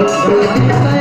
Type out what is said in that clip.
Música